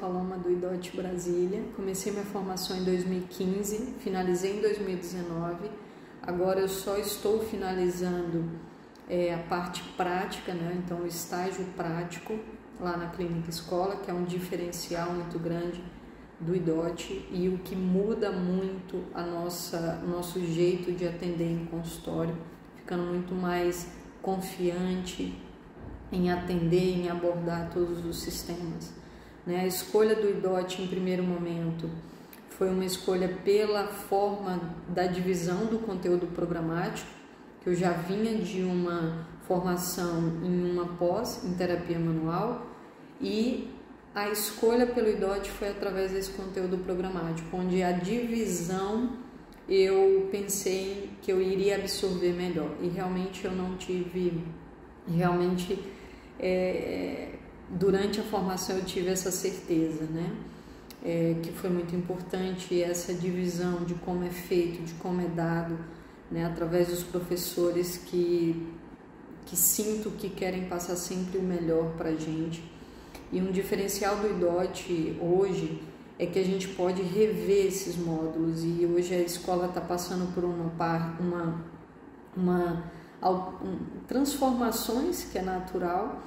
Paloma do IDOT Brasília. Comecei minha formação em 2015, finalizei em 2019. Agora eu só estou finalizando é, a parte prática, né? então o estágio prático lá na clínica escola, que é um diferencial muito grande do IDOT e o que muda muito a nossa nosso jeito de atender em consultório, ficando muito mais confiante em atender, em abordar todos os sistemas. Né? A escolha do IDOT em primeiro momento foi uma escolha pela forma da divisão do conteúdo programático, que eu já vinha de uma formação em uma pós em terapia manual e a escolha pelo IDOT foi através desse conteúdo programático, onde a divisão eu pensei que eu iria absorver melhor e realmente eu não tive realmente é, durante a formação eu tive essa certeza, né? É, que foi muito importante essa divisão de como é feito, de como é dado, né? Através dos professores que que sinto que querem passar sempre o melhor para a gente. E um diferencial do IDOT hoje é que a gente pode rever esses módulos e hoje a escola está passando por uma, uma, uma um, transformações que é natural,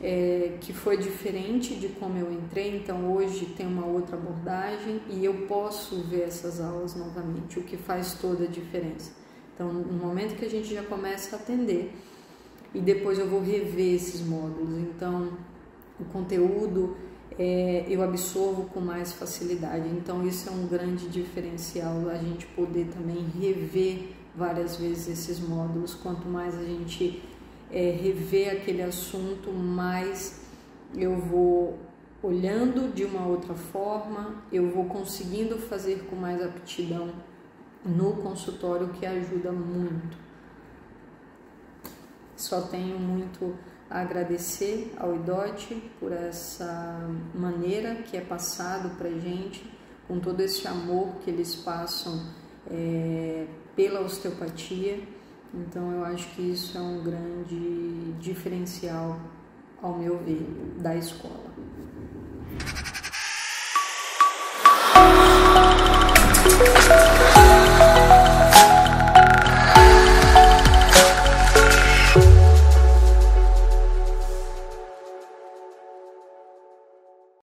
é, que foi diferente de como eu entrei, então hoje tem uma outra abordagem e eu posso ver essas aulas novamente, o que faz toda a diferença. Então, no momento que a gente já começa a atender e depois eu vou rever esses módulos, então o conteúdo é, eu absorvo com mais facilidade. Então, isso é um grande diferencial, a gente poder também rever várias vezes esses módulos. Quanto mais a gente é, rever aquele assunto, mais eu vou olhando de uma outra forma, eu vou conseguindo fazer com mais aptidão no consultório, que ajuda muito. Só tenho muito a agradecer ao IDOT por essa maneira que é passado para gente, com todo esse amor que eles passam é, pela osteopatia. Então eu acho que isso é um grande diferencial, ao meu ver, da escola.